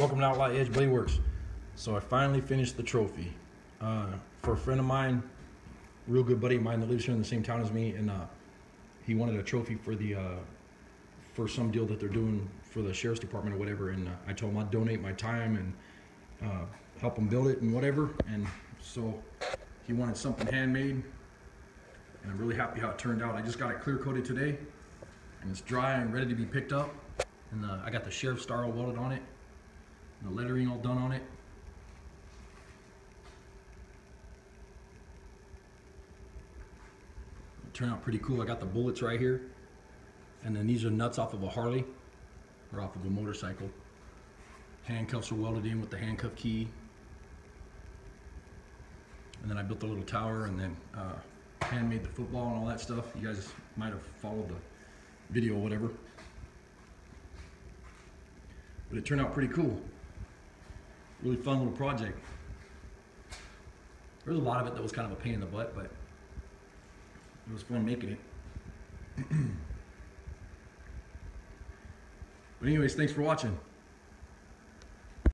Welcome to Outlaw Edge Blade Works. So I finally finished the trophy. Uh, for a friend of mine, real good buddy of mine that lives here in the same town as me, and uh, he wanted a trophy for the uh, for some deal that they're doing for the sheriff's department or whatever. And uh, I told him I'd donate my time and uh, help him build it and whatever. And so he wanted something handmade, and I'm really happy how it turned out. I just got it clear coated today, and it's dry and ready to be picked up. And uh, I got the sheriff star welded on it, lettering all done on it. It turned out pretty cool. I got the bullets right here, and then these are nuts off of a Harley or off of a motorcycle. Handcuffs are welded in with the handcuff key. And then I built the little tower and then uh, handmade the football and all that stuff. You guys might have followed the video or whatever. But it turned out pretty cool. Really fun little project. There was a lot of it that was kind of a pain in the butt, but it was fun making it. but anyways, thanks for watching.